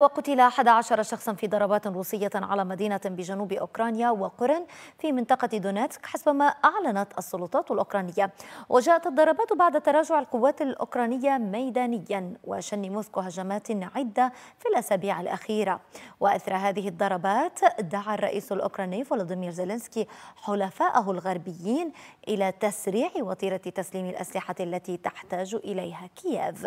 وقتل 11 شخصا في ضربات روسية على مدينة بجنوب أوكرانيا وقرى في منطقة دونيتسك حسبما أعلنت السلطات الأوكرانية. وجاءت الضربات بعد تراجع القوات الأوكرانية ميدانيا وشن موسكو هجمات عدة في الأسابيع الأخيرة. وإثر هذه الضربات دعا الرئيس الأوكراني فولوديمير زيلينسكي حلفائه الغربيين إلى تسريع وتيرة تسليم الأسلحة التي تحتاج إليها كييف.